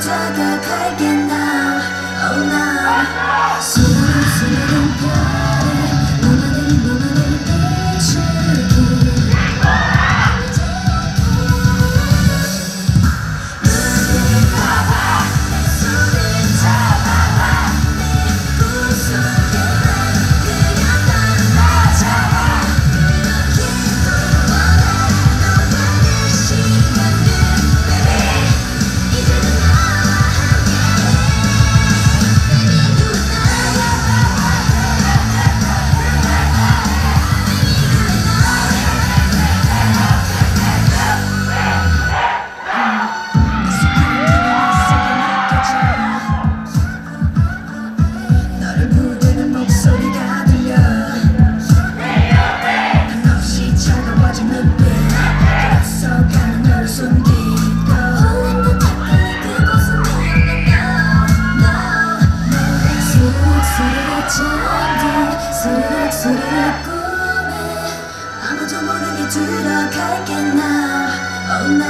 다가갈게 now, oh now. 목소리 꿈에 아무도 모르게 들어갈게 나. Oh